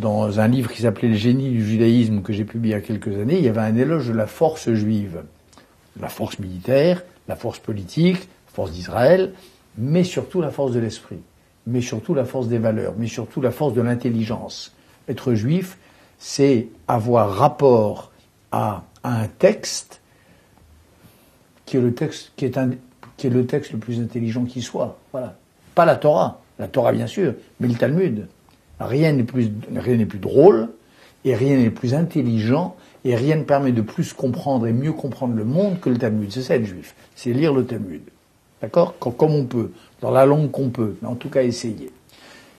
Dans un livre qui s'appelait Le génie du judaïsme que j'ai publié il y a quelques années, il y avait un éloge de la force juive. La force militaire, la force politique, la force d'Israël, mais surtout la force de l'esprit, mais surtout la force des valeurs, mais surtout la force de l'intelligence. Être juif, c'est avoir rapport à, un texte qui est le texte qui est, le texte le plus intelligent qui soit. Voilà. Pas la Torah, la Torah bien sûr, mais le Talmud. Rien n'est plus, drôle, et rien n'est plus intelligent, et rien ne permet de plus comprendre et mieux comprendre le monde que le Talmud. C'est ça être juif, c'est lire le Talmud. D'accord? Comme on peut, dans la langue qu'on peut, mais en tout cas essayer.